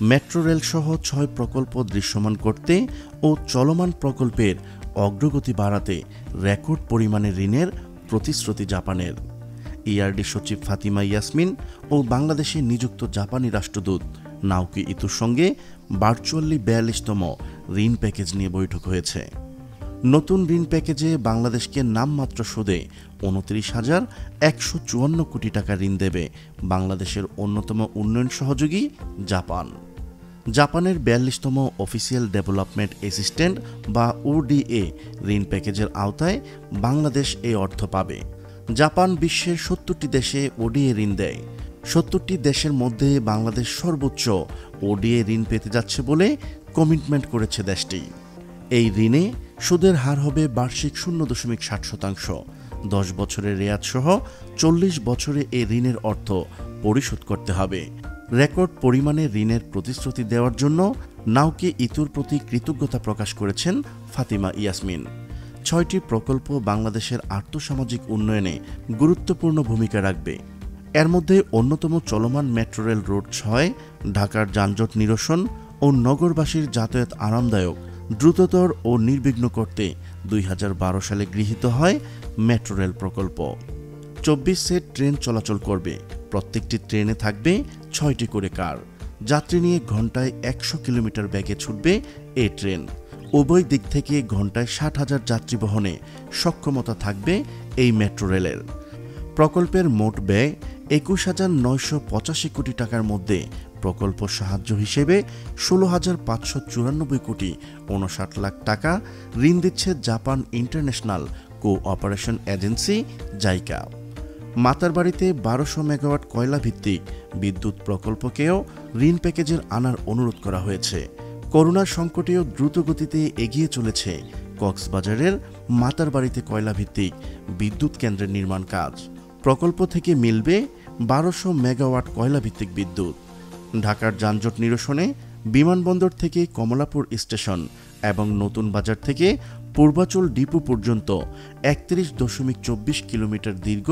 Metro rail সহ ছয় প্রকল্প দৃশ্যমান করতে ও চলমান প্রকল্পের অগ্রগতি বাড়াতে রেকর্ড পরিমাণে ঋণের প্রতিশ্রুতি জাপানের। ইআরডি সচিব ফাতিমা ইয়াসমিন ও বাংলাদেশে নিযুক্ত জাপানি রাষ্ট্রদূত নাওকি ইতুর সঙ্গে ভার্চুয়ালি বিয়াল্লিশতম ঋণ প্যাকেজ নিয়ে বৈঠক হয়েছে। নতুন ঋণ প্যাকেজে বাংলাদেশকে নামমাত্র সুদে উনত্রিশ হাজার একশো চুয়ান্ন কোটি টাকা ঋণ দেবে বাংলাদেশের অন্যতম উন্নয়ন সহযোগী জাপান। জাপানের বিয়াল্লিশতম অফিসিয়াল ডেভেলপমেন্ট অ্যাসিস্ট্যান্ট বা ওডিএ ঋণ প্যাকেজের আওতায় বাংলাদেশ এই অর্থ পাবে। জাপান বিশ্বের সত্তরটি দেশে ওডিএ ঋণ দেয়। সত্তরটি দেশের মধ্যে বাংলাদেশ সর্বোচ্চ ওডিএ ঋণ পেতে যাচ্ছে বলে কমিটমেন্ট করেছে দেশটি। এই ঋণে সুদের হার হবে বার্ষিক শূন্য দশমিক ষাট শতাংশ। দশ বছরের রেয়াদ সহ চল্লিশ বছরে এই ঋণের অর্থ পরিশোধ করতে হবে। রেকর্ড পরিমাণে ঋণের প্রতিশ্রুতি দেওয়ার জন্য নাওকে ইতুর প্রতি কৃতজ্ঞতা প্রকাশ করেছেন ফাতিমা ইয়াসমিন। ছয়টি প্রকল্প বাংলাদেশের আর্থসামাজিক উন্নয়নে গুরুত্বপূর্ণ ভূমিকা রাখবে। এর মধ্যে অন্যতম চলমান মেট্রো রেল রোড ছয়, ঢাকার যানজট নিরসন ও নগরবাসীর যাতায়াত আরামদায়ক, দ্রুততর ও নির্বিঘ্ন করতে দুই হাজার বারো সালে গৃহীত হয় মেট্রো রেল প্রকল্প। চব্বিশ সেট ট্রেন চলাচল করবে। প্রত্যেকটি ট্রেনে থাকবে ছয়টি করে কার। যাত্রী নিয়ে ঘন্টায় একশো কিলোমিটার ব্যাগে ছুটবে এ ট্রেন। উভয় দিক থেকে ঘন্টায় ষাট হাজার যাত্রী বহনে সক্ষমতা থাকবে এই মেট্রো রেলের। প্রকল্পের মোট ব্যয় একুশ হাজার নয়শো পঁচাশি কোটি টাকার মধ্যে প্রকল্প সাহায্য হিসেবে ষোলো হাজার পাঁচশো চুরানব্বই কোটি উনষাট লাখ টাকা ঋণ দিচ্ছে Japan International Cooperation Agency JICA. মাতার বাড়িতে বারোশো মেগাওয়াট কয়লা ভিত্তিক বিদ্যুৎ প্রকল্পকেও ঋণ প্যাকেজের আনার অনুরোধ করা হয়েছে। করোনার সংকটেও দ্রুত গতিতে এগিয়ে চলেছে কক্সবাজারের মাতার বাড়িতে কয়লা ভিত্তিক বিদ্যুৎ কেন্দ্রের নির্মাণ কাজ। প্রকল্প থেকে মিলবে বারোশো মেগাওয়াট কয়লা ভিত্তিক বিদ্যুৎ। ঢাকার যানজট নিরসনে বিমানবন্দর থেকে কমলাপুর স্টেশন এবং নতুন বাজার থেকে পূর্বাচল ডিপো পর্যন্ত একত্রিশ দশমিক চব্বিশ কিলোমিটার দীর্ঘ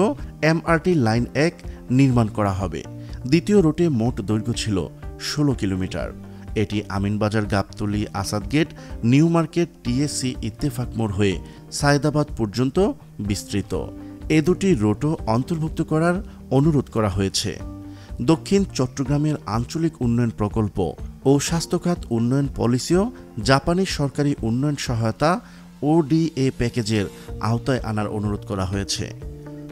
এমআরটি লাইন এক নির্মাণ করা হবে। দ্বিতীয় রুটে মোট দৈর্ঘ্য ছিল ষোলো কিলোমিটার। এটি Aminbazar Gabtoli Asad gate, New Market, TSC Ittefaq মোড় হয়ে সায়দাবাদ পর্যন্ত বিস্তৃত। এ দুটি রোটও অন্তর্ভুক্ত করার অনুরোধ করা হয়েছে। দক্ষিণ চট্টগ্রামের আঞ্চলিক উন্নয়ন প্রকল্প ও স্বাস্থ্যখাত উন্নয়ন পলিসিও জাপানি সরকারি উন্নয়ন সহায়তা ওডিএ প্যাকেজের আওতায় আনার অনুরোধ করা হয়েছে।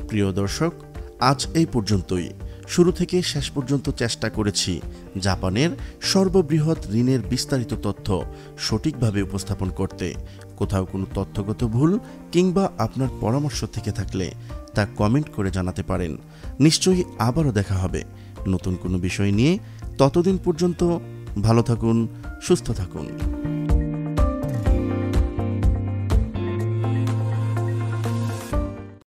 প্রিয় দর্শক, আজ এই পর্যন্তই। শুরু থেকে শেষ পর্যন্ত চেষ্টা করেছি জাপানের সর্ববৃহৎ ঋণের বিস্তারিত তথ্য সঠিকভাবে উপস্থাপন করতে। কোথাও কোনো তথ্যগত ভুল কিংবা আপনার পরামর্শ থেকে থাকলে তা কমেন্ট করে জানাতে পারেন। নিশ্চয়ই আবারও দেখা হবে। নতুন কোনো বিষয় নিয়ে ততদিন পর্যন্ত ভালো থাকুন, সুস্থ থাকুন।